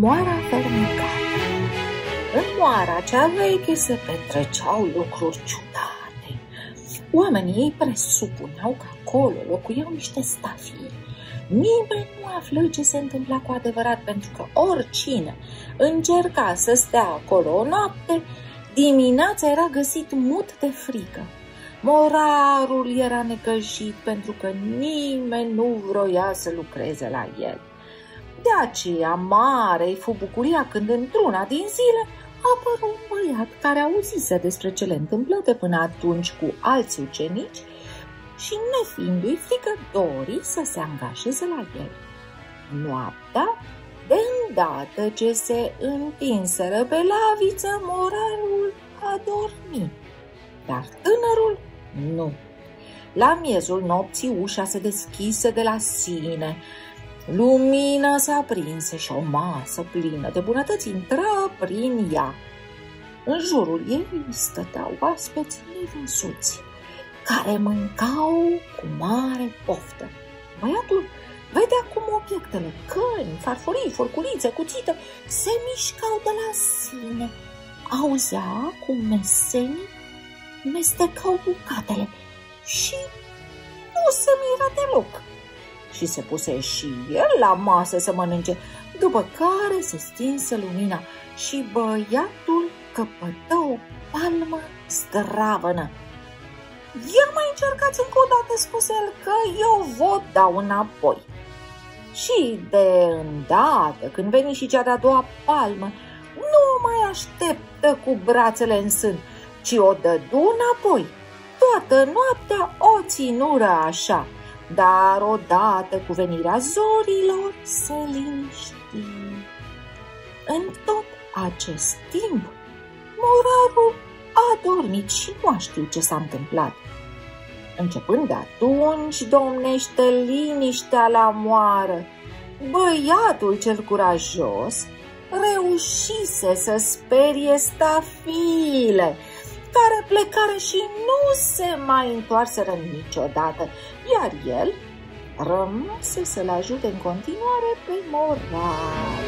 Moara fermecată În moara cea veche se petreceau lucruri ciudate. Oamenii presupuneau că acolo locuiau niște stafii. Nimeni nu află ce se întâmpla cu adevărat, pentru că oricine încerca să stea acolo o noapte, dimineața era găsit mut de frică. Morarul era necăjit pentru că nimeni nu vroia să lucreze la el. De aceea mare fu bucuria când într-una din zile apăru un băiat care auzise despre cele întâmplate până atunci cu alți ucenici și, nefiindu-i frică, dori să se angajeze la el. Noaptea, de îndată ce se întinseră pe laviță, morarul a dormit, dar tânărul nu. La miezul nopții ușa se deschise de la sine, Lumina se aprinse și o masă plină de bunătăți intră prin ea. În jurul ei stăteau aspeți nevăzuți, care mâncau cu mare poftă. Băiatul vedea cum obiectele, căni, farfurii, furculițe, cuțite, se mișcau de la sine. Auzea cum mesenii mestecau bucatele și nu se mira deloc și se puse și el la masă să mănânce, după care se stinse lumina și băiatul căpătă o palmă zdravănă. Ia mai încercați încă o dată, spuse el, că eu vă dau înapoi. Și de îndată, când veni și cea de-a doua palmă, nu mai așteptă cu brațele în sân, ci o dădu înapoi. Toată noaptea o ținură așa, dar odată cu venirea zorilor se liniști. În tot acest timp, morarul a dormit și nu a știut ce s-a întâmplat. Începând de atunci, domnește liniștea la moară. Băiatul cel curajos reușise să sperie stafile care plecare și nu se mai întoarseră niciodată, iar el rămase să-l ajute în continuare pe moral.